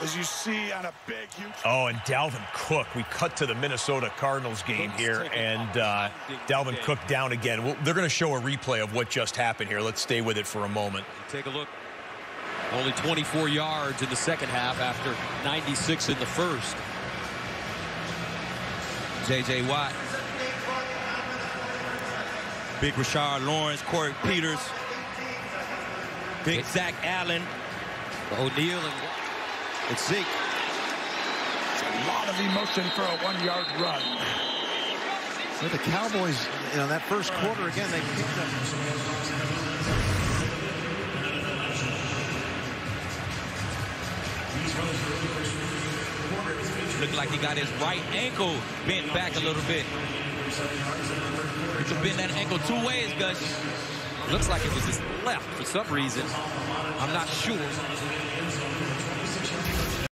as you see on a big, huge... Oh, and Dalvin Cook. We cut to the Minnesota Cardinals game here, and uh, Dalvin Cook down again. Well, they're going to show a replay of what just happened here. Let's stay with it for a moment. Take a look. Only 24 yards in the second half after 96 in the first. J.J. Watt. Big Rashard Lawrence, Corey Peters. Big Zach Allen. O'Neal and, and Zeke. A lot of emotion for a one-yard run. Well, the Cowboys, you know, that first quarter, again, they picked up. Looked like he got his right ankle bent back a little bit. You can bend that ankle two ways, Gus. Looks like it was his left for some reason. I'm not sure.